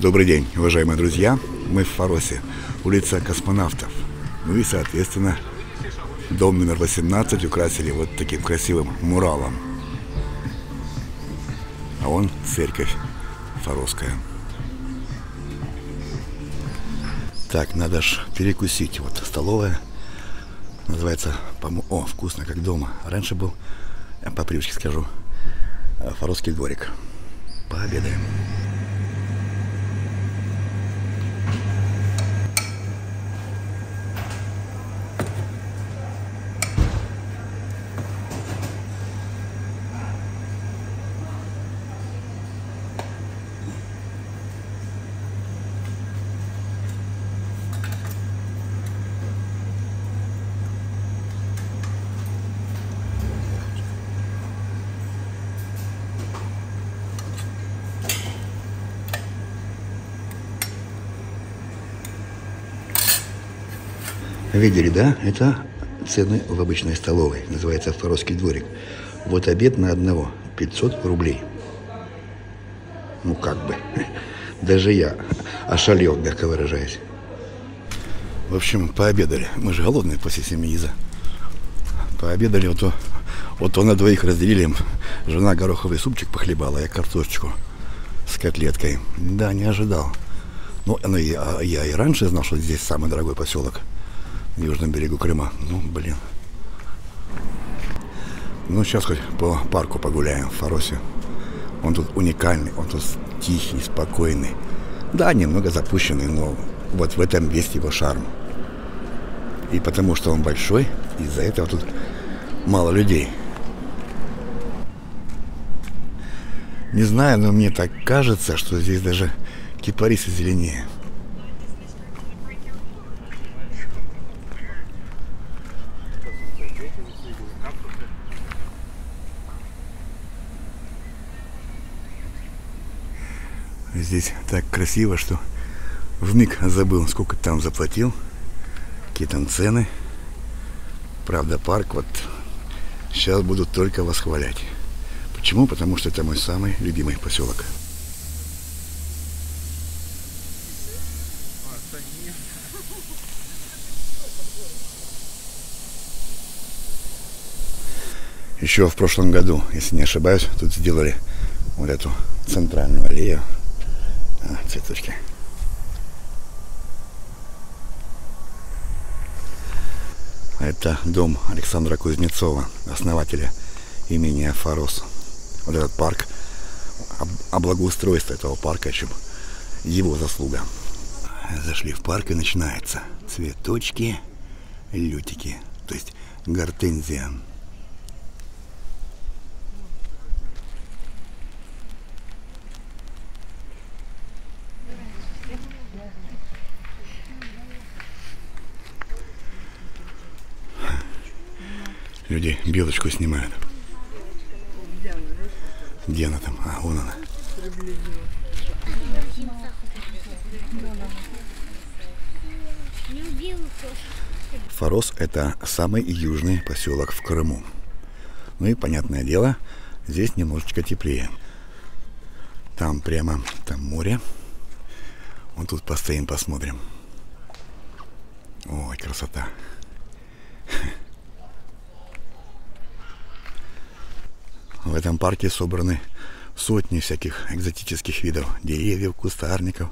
Добрый день, уважаемые друзья. Мы в Фаросе, улица Космонавтов. Ну и, соответственно, дом номер 18 украсили вот таким красивым муралом. А он церковь Фаросская. Так, надо ж перекусить. Вот столовая. Называется, по о, вкусно, как дома. Раньше был, по привычке скажу, э, Фаросский дворик. Пообедаем. Видели, да? Это цены в обычной столовой. Называется Форосский дворик. Вот обед на одного. 500 рублей. Ну, как бы. Даже я ошалел, мягко выражаясь. В общем, пообедали. Мы же голодные после семьиза. Пообедали, вот, то, вот то на двоих разделили. Жена гороховый супчик похлебала, я картошечку с котлеткой. Да, не ожидал. Ну, ну я, и раньше знал, что здесь самый дорогой поселок южном берегу Крыма. Ну, блин. Ну, сейчас хоть по парку погуляем в Фаросе. Он тут уникальный, он тут тихий, спокойный. Да, немного запущенный, но вот в этом весь его шарм. И потому что он большой, из-за этого тут мало людей. Не знаю, но мне так кажется, что здесь даже кипарисы зеленее. Здесь так красиво, что в миг забыл, сколько там заплатил, какие там цены. Правда, парк вот сейчас будут только восхвалять. Почему? Потому что это мой самый любимый поселок. Еще в прошлом году, если не ошибаюсь, тут сделали вот эту центральную аллею а, цветочки. Это дом Александра Кузнецова, основателя имени Фарос. Вот этот парк, а благоустройство этого парка, чем его заслуга. Зашли в парк и начинается цветочки, лютики, то есть гортензия. Люди белочку снимают. Где она там? А, вон она. Фарос – это самый южный поселок в Крыму. Ну и, понятное дело, здесь немножечко теплее. Там прямо, там море. Вот тут постоим, посмотрим. Ой, красота. В этом парке собраны сотни всяких экзотических видов деревьев, кустарников,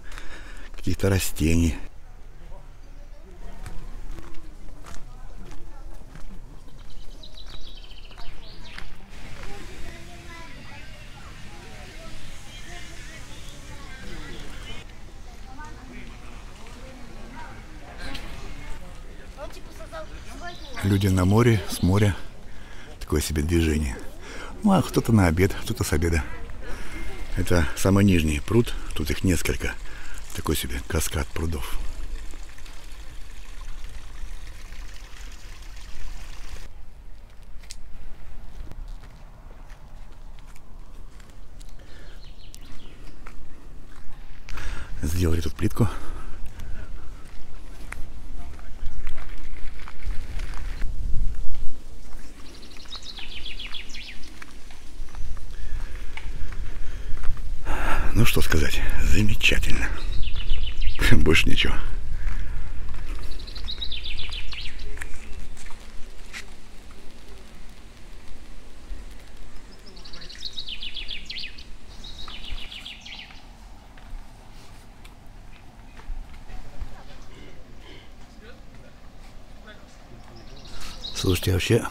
каких-то растений. Люди на море, с моря. Такое себе движение. Ну, а кто-то на обед, кто-то с обеда. Это самый нижний пруд, тут их несколько. Такой себе каскад прудов. Сделали тут плитку Ну что сказать, замечательно. замечательно. Больше ничего. Слушайте, вообще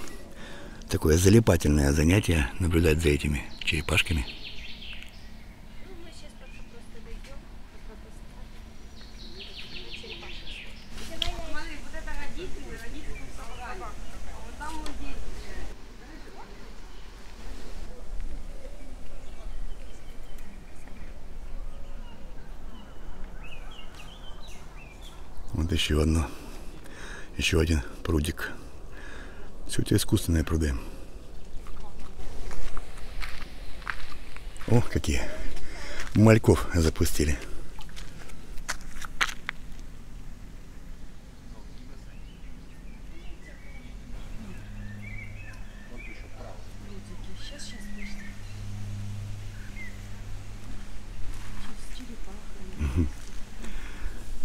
такое залипательное занятие наблюдать за этими черепашками. Вот еще одно, еще один прудик. Все это искусственные пруды. О, какие. Мальков запустили.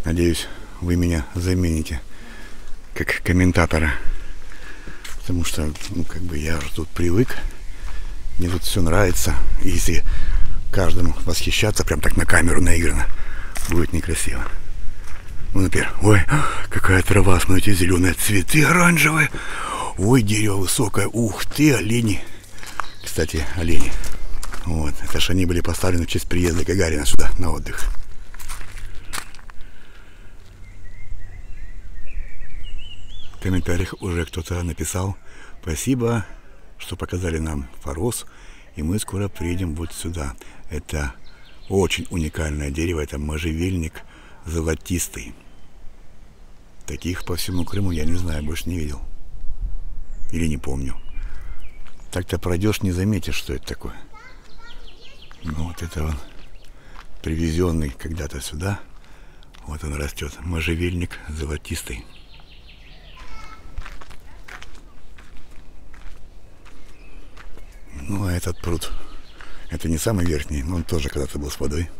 Надеюсь, вы меня замените как комментатора. Потому что, ну, как бы я уже тут привык. Мне тут все нравится. И если каждому восхищаться, прям так на камеру наиграно, будет некрасиво. Ну, например, ой, какая трава, смотрите, зеленые цветы оранжевые. Ой, дерево высокое. Ух ты, олени. Кстати, олени. Вот, это же они были поставлены в честь приезда Гагарина сюда на отдых. В комментариях уже кто-то написал Спасибо, что показали нам Форос, и мы скоро приедем вот сюда. Это очень уникальное дерево, это можжевельник золотистый. Таких по всему Крыму я не знаю, больше не видел. Или не помню. Так-то пройдешь, не заметишь, что это такое. Ну вот это он, привезенный когда-то сюда. Вот он растет, можжевельник золотистый. Ну, а этот пруд, это не самый верхний, но он тоже когда-то был с водой.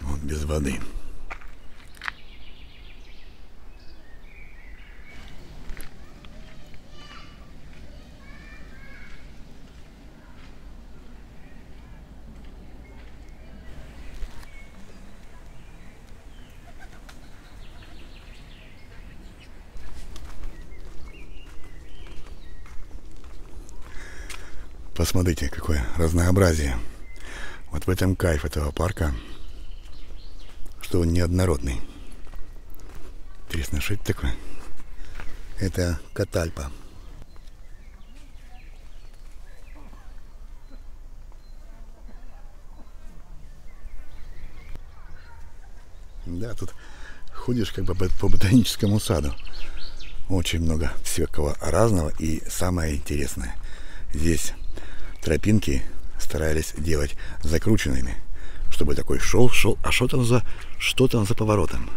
Вот без воды. Посмотрите, какое разнообразие. Вот в этом кайф этого парка, что он неоднородный. Интересно, что это такое? Это катальпа. Да, тут ходишь как бы по ботаническому саду. Очень много всякого разного и самое интересное. Здесь тропинки старались делать закрученными, чтобы такой шел, шел, а что там за, что там за поворотом?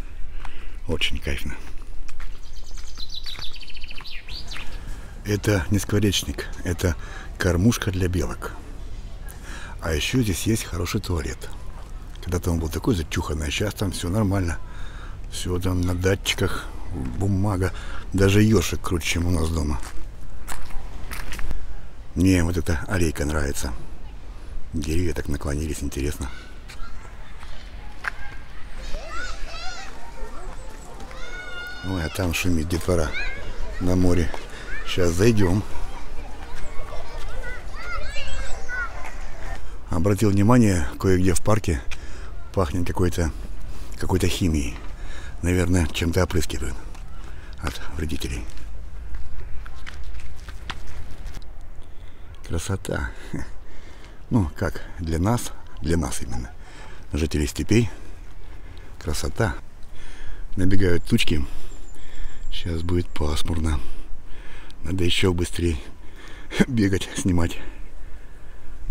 Очень кайфно. Это не скворечник, это кормушка для белок. А еще здесь есть хороший туалет. Когда-то он был такой зачуханный, а сейчас там все нормально. Все там на датчиках, бумага. Даже ешек круче, чем у нас дома. Мне вот эта аллейка нравится. Деревья так наклонились, интересно. Ой, а там шумит детвора на море. Сейчас зайдем. Обратил внимание, кое-где в парке пахнет какой-то какой-то химией. Наверное, чем-то опрыскивают от вредителей. Красота. Ну, как для нас, для нас именно, жителей степей. Красота. Набегают тучки. Сейчас будет пасмурно. Надо еще быстрее бегать, снимать.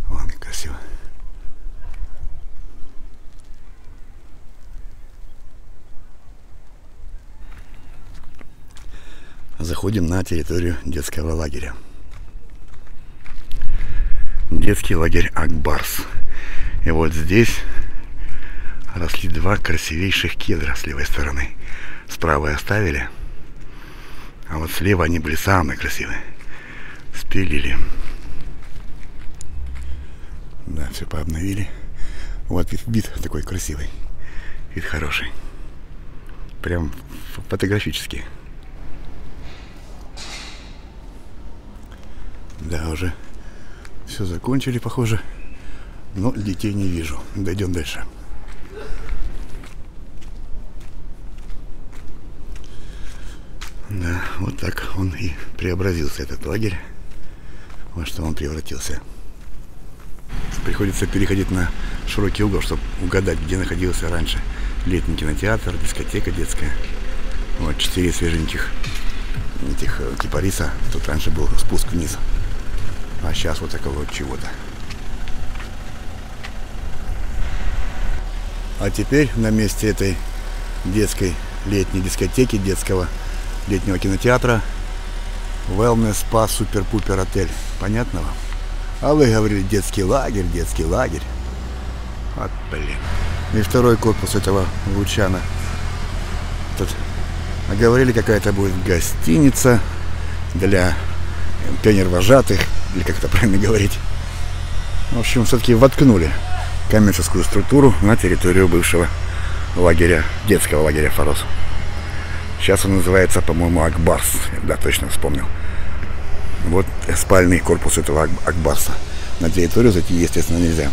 Вон, как красиво. Заходим на территорию детского лагеря детский лагерь Акбарс. И вот здесь росли два красивейших кедра с левой стороны. Справа оставили, а вот слева они были самые красивые. Спилили. Да, все пообновили. Вот вид, вид такой красивый. Вид хороший. Прям фотографический. Да, уже все закончили, похоже. Но детей не вижу. Дойдем дальше. Да, вот так он и преобразился, этот лагерь. Во что он превратился. Приходится переходить на широкий угол, чтобы угадать, где находился раньше летний кинотеатр, дискотека детская. Вот четыре свеженьких этих э, кипариса. Тут раньше был спуск вниз. А сейчас вот такого вот чего-то. А теперь на месте этой детской летней дискотеки, детского летнего кинотеатра Wellness Spa Супер Пупер Отель. Понятно вам? А вы говорили детский лагерь, детский лагерь. Вот блин. И второй корпус этого Лучана. Тут говорили, какая-то будет гостиница для пионер-вожатых, или как это правильно говорить. В общем, все-таки воткнули коммерческую структуру на территорию бывшего лагеря, детского лагеря Форос. Сейчас он называется, по-моему, Акбарс. Да, точно вспомнил. Вот спальный корпус этого Акбарса. На территорию зайти, естественно, нельзя.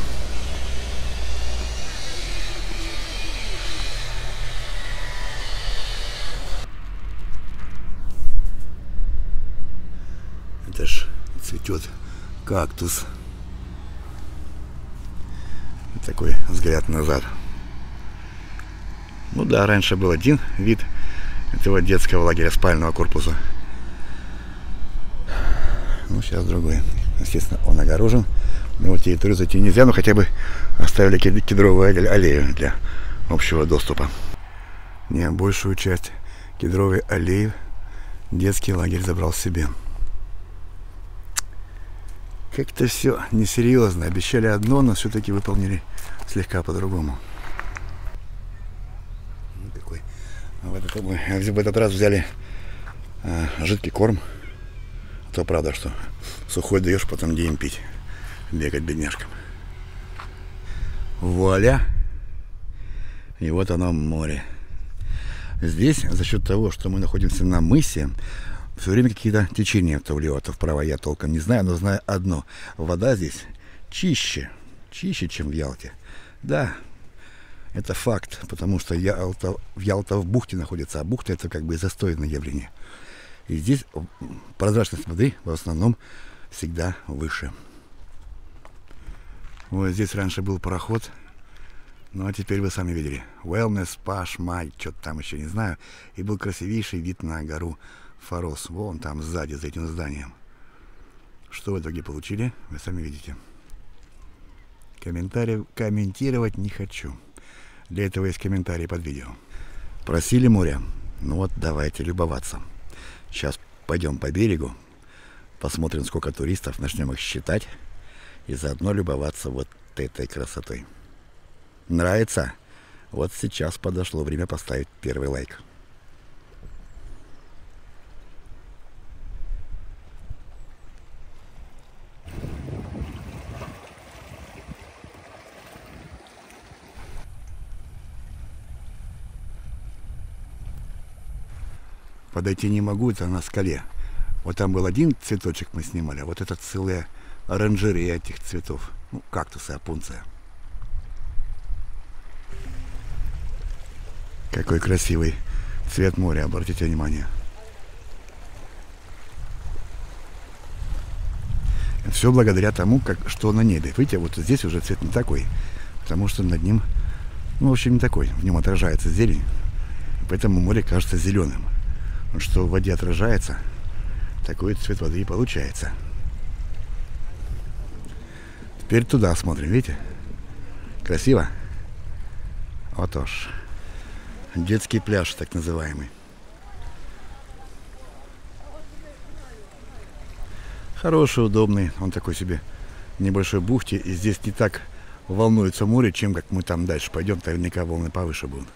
Это ж цветет кактус. Такой взгляд назад. Ну да, раньше был один вид этого детского лагеря спального корпуса. Ну, сейчас другой. Естественно, он огорожен. На его территорию зайти нельзя, но хотя бы оставили кедровую аллею для общего доступа. Не, большую часть кедровой аллеи детский лагерь забрал себе. Как-то все несерьезно. Обещали одно, но все-таки выполнили слегка по-другому. Ну, какой. А в этот, в этот раз взяли а, жидкий корм. А то правда, что сухой даешь, потом где им пить. Бегать бедняжкам. Вуаля! И вот оно море. Здесь, за счет того, что мы находимся на мысе, все время какие-то течения то влево, то вправо. Я толком не знаю, но знаю одно. Вода здесь чище, чище, чем в Ялте. Да, это факт, потому что Ялта, Ялта в бухте находится, а бухта это как бы застойное явление. И здесь прозрачность воды в основном всегда выше. Вот здесь раньше был пароход, ну а теперь вы сами видели. Wellness, Паш, Май, что-то там еще не знаю. И был красивейший вид на гору Форос. Вон там сзади, за этим зданием. Что в итоге получили, вы сами видите. Комментарий комментировать не хочу. Для этого есть комментарии под видео. Просили море. Ну вот, давайте любоваться. Сейчас пойдем по берегу, посмотрим, сколько туристов, начнем их считать и заодно любоваться вот этой красотой. Нравится? Вот сейчас подошло время поставить первый лайк. Подойти не могу, это на скале. Вот там был один цветочек мы снимали, а вот это целая оранжерея этих цветов. Ну, кактусы, опунция. Какой красивый цвет моря, обратите внимание. Все благодаря тому, как, что на небе. Видите, вот здесь уже цвет не такой, потому что над ним, ну, в общем, не такой. В нем отражается зелень, поэтому море кажется зеленым что в воде отражается, такой цвет воды и получается. Теперь туда смотрим, видите? Красиво? Вот уж. Детский пляж, так называемый. Хороший, удобный. Он такой себе небольшой бухте. И здесь не так волнуется море, чем как мы там дальше пойдем, наверняка волны повыше будут.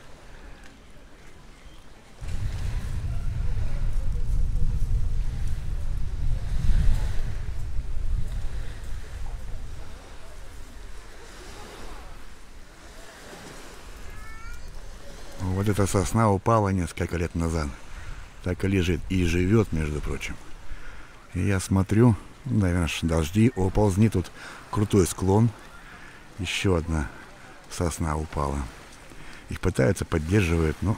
Вот эта сосна упала несколько лет назад. Так и лежит и живет, между прочим. И я смотрю, наверное, дожди, оползни тут крутой склон. Еще одна сосна упала. Их пытаются, поддерживают, но...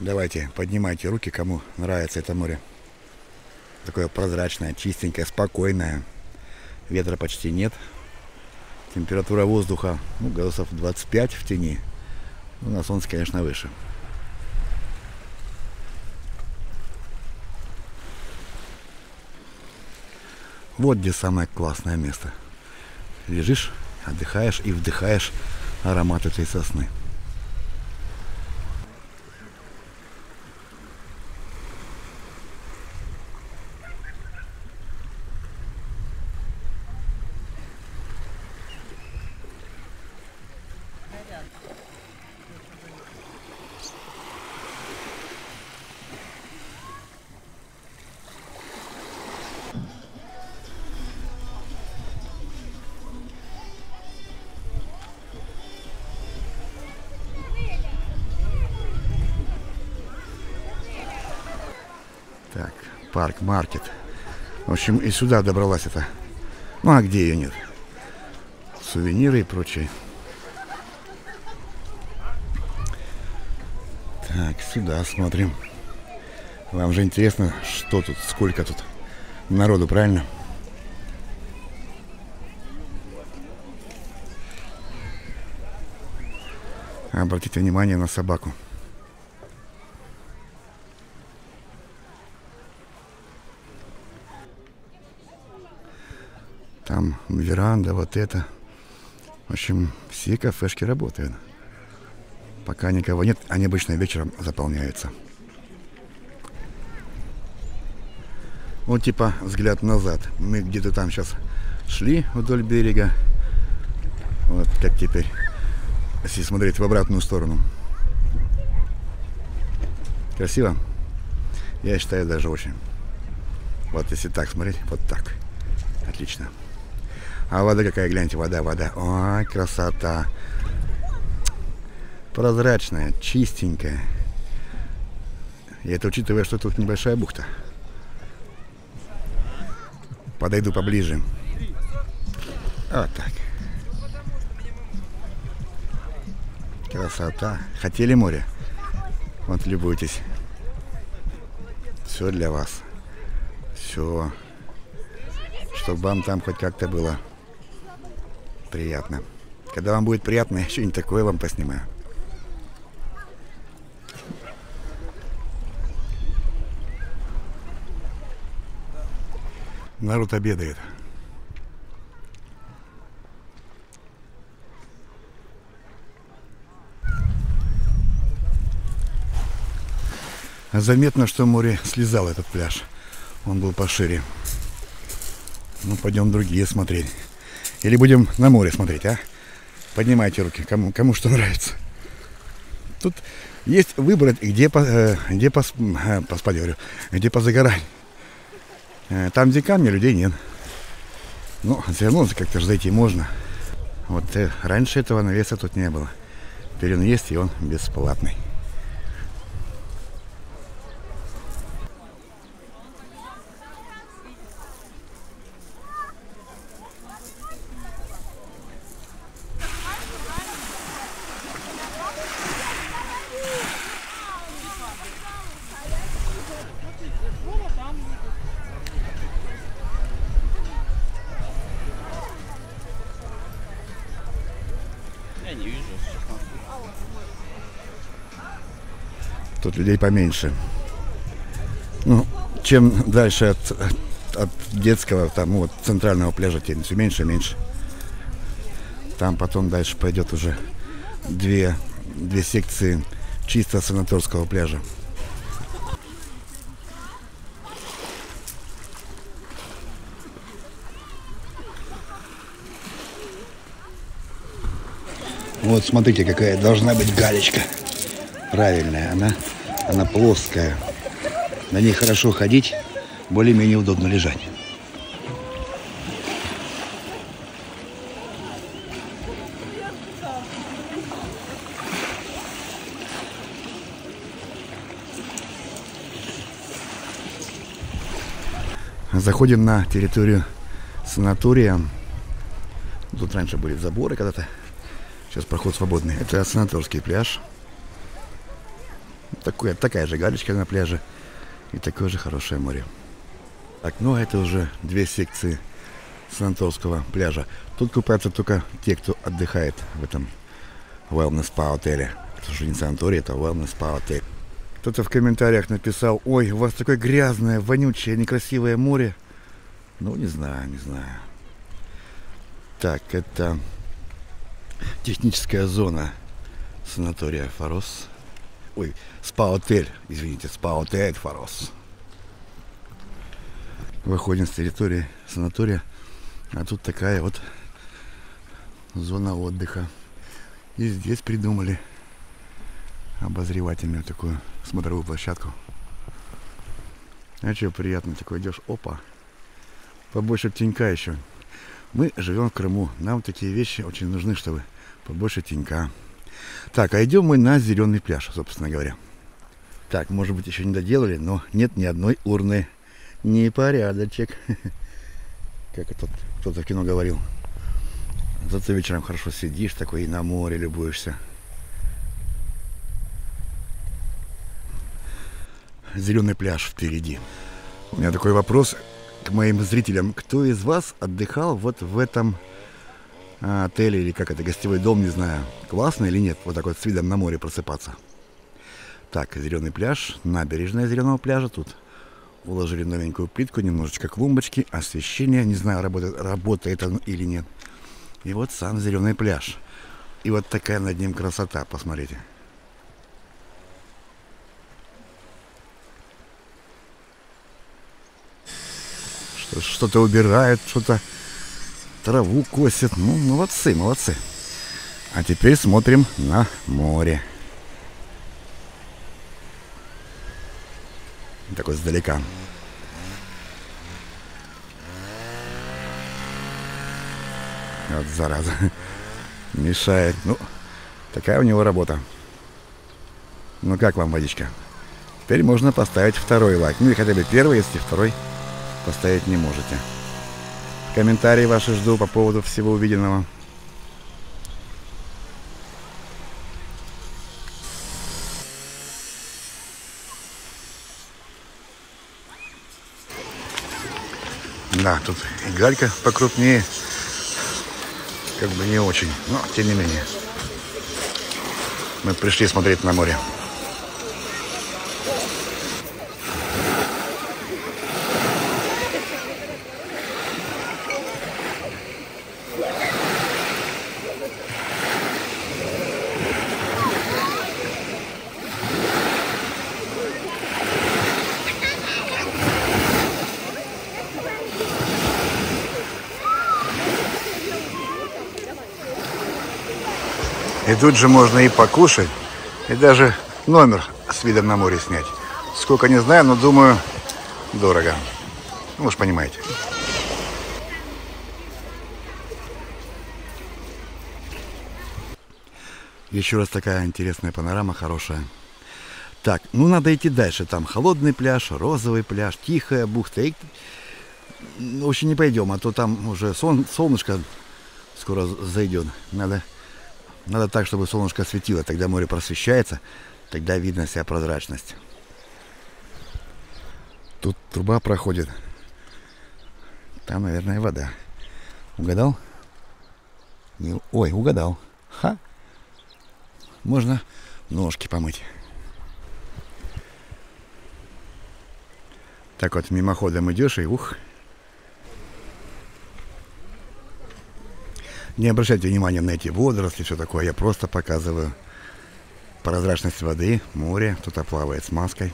Давайте, поднимайте руки, кому нравится это море. Такое прозрачное, чистенькое, спокойное. Ветра почти нет. Температура воздуха ну, градусов 25 в тени. Ну, на солнце, конечно, выше. Вот где самое классное место. Лежишь, отдыхаешь и вдыхаешь аромат этой сосны. Так, парк, маркет. В общем, и сюда добралась это. Ну, а где ее нет? Сувениры и прочее. Так, сюда смотрим. Вам же интересно, что тут, сколько тут народу, правильно? Обратите внимание на собаку. Там веранда, вот это. В общем, все кафешки работают. Пока никого нет, они обычно вечером заполняются. Вот типа взгляд назад. Мы где-то там сейчас шли вдоль берега. Вот как теперь, если смотреть в обратную сторону. Красиво? Я считаю даже очень. Вот если так смотреть, вот так. Отлично. А вода какая, гляньте, вода, вода. Ой, красота. Прозрачная, чистенькая. И это учитывая, что тут небольшая бухта. Подойду поближе. Вот так. Красота. Хотели море? Вот любуйтесь. Все для вас. Все. Чтобы вам там хоть как-то было приятно. Когда вам будет приятно, я что-нибудь такое вам поснимаю. Народ обедает. Заметно, что море слезал этот пляж. Он был пошире. Ну, пойдем другие смотреть. Или будем на море смотреть, а? Поднимайте руки, кому, кому что нравится. Тут есть выбрать, где, по, э, где пос, э, поспать, говорю, где позагорать. Э, там, где камни, людей нет. Но все как-то же зайти можно. Вот раньше этого навеса тут не было. Теперь он есть, и он бесплатный. детей поменьше. Ну, чем дальше от, от детского, там, вот, центрального пляжа, тем все меньше и меньше. Там потом дальше пойдет уже две, две секции чисто санаторского пляжа. Вот смотрите, какая должна быть галечка. Правильная она она плоская. На ней хорошо ходить, более-менее удобно лежать. Заходим на территорию санатория. Тут раньше были заборы когда-то. Сейчас проход свободный. Это санаторский пляж. Такое, такая же галечка на пляже. И такое же хорошее море. Так, ну а это уже две секции санаторского пляжа. Тут купаются только те, кто отдыхает в этом wellness spa отеле. Это уже не санаторий, это wellness spa отель. Кто-то в комментариях написал, ой, у вас такое грязное, вонючее, некрасивое море. Ну, не знаю, не знаю. Так, это техническая зона санатория Форос. Ой, спа-отель, извините, спа-отель Форос. Выходим с территории санатория, а тут такая вот зона отдыха. И здесь придумали обозревательную такую смотровую площадку. А что приятно, такой идешь, опа, побольше тенька еще. Мы живем в Крыму, нам такие вещи очень нужны, чтобы побольше тенька. Так, а идем мы на зеленый пляж, собственно говоря. Так, может быть, еще не доделали, но нет ни одной урны. Непорядочек. Как это кто-то в кино говорил. Зато вечером хорошо сидишь такой и на море любуешься. Зеленый пляж впереди. У меня такой вопрос к моим зрителям. Кто из вас отдыхал вот в этом а, отеле или как это, гостевой дом, не знаю. Классно или нет, вот так вот с видом на море просыпаться. Так, зеленый пляж, набережная зеленого пляжа тут. Уложили новенькую плитку, немножечко клумбочки, освещение, не знаю, работает, работает оно или нет. И вот сам зеленый пляж. И вот такая над ним красота, посмотрите. что-то убирают, что-то траву косят. Ну, молодцы, молодцы. А теперь смотрим на море. Такой сдалека. Вот зараза. Мешает. Ну, такая у него работа. Ну как вам водичка? Теперь можно поставить второй лайк. Ну и хотя бы первый, если второй поставить не можете. Комментарии ваши жду по поводу всего увиденного. Да, тут и галька покрупнее. Как бы не очень, но тем не менее. Мы пришли смотреть на море. Тут же можно и покушать, и даже номер с видом на море снять. Сколько не знаю, но думаю, дорого. Ну, же понимаете. Еще раз такая интересная панорама, хорошая. Так, ну надо идти дальше. Там холодный пляж, розовый пляж, тихая бухта. И... Очень не пойдем, а то там уже сон, солнышко скоро зайдет. Надо надо так, чтобы солнышко светило, тогда море просвещается, тогда видно вся прозрачность. Тут труба проходит. Там, наверное, вода. Угадал? Ой, угадал. Ха! Можно ножки помыть. Так вот, мимоходом идешь и ух, Не обращайте внимания на эти водоросли, все такое. Я просто показываю прозрачность воды, море. Кто-то плавает с маской.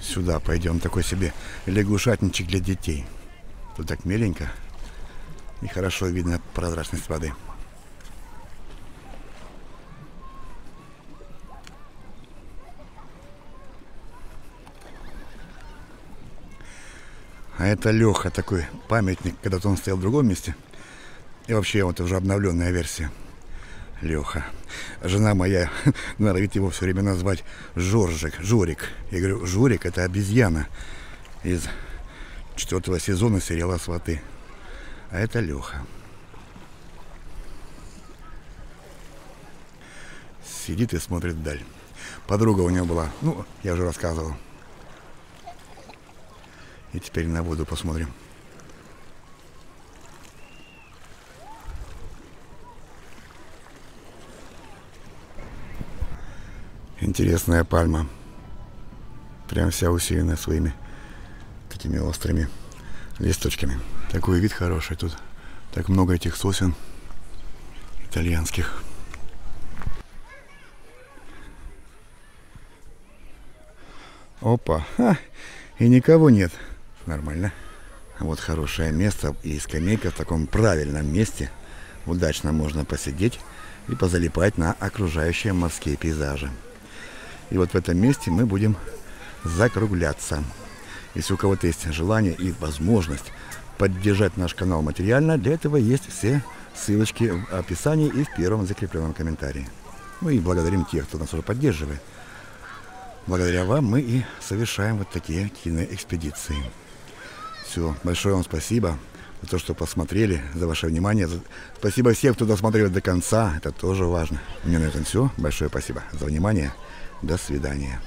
Сюда пойдем. Такой себе лягушатничек для детей. Тут так миленько. И хорошо видно прозрачность воды. А это Леха такой памятник, когда-то он стоял в другом месте – и вообще вот уже обновленная версия. Леха. Жена моя норовит его все время назвать Жоржик, Жорик. Я говорю, Жорик это обезьяна из четвертого сезона сериала «Сваты». А это Леха. Сидит и смотрит вдаль. Подруга у него была, ну, я уже рассказывал. И теперь на воду посмотрим. Интересная пальма. Прям вся усеяна своими такими острыми листочками. Такой вид хороший тут. Так много этих сосен итальянских. Опа. Ха, и никого нет. Нормально. Вот хорошее место и скамейка в таком правильном месте. Удачно можно посидеть и позалипать на окружающие морские пейзажи. И вот в этом месте мы будем закругляться. Если у кого-то есть желание и возможность поддержать наш канал материально, для этого есть все ссылочки в описании и в первом закрепленном комментарии. Ну и благодарим тех, кто нас уже поддерживает. Благодаря вам мы и совершаем вот такие киноэкспедиции. Все, большое вам спасибо за то, что посмотрели, за ваше внимание. Спасибо всем, кто досмотрел до конца, это тоже важно. Мне на этом все. Большое спасибо за внимание. До свидания.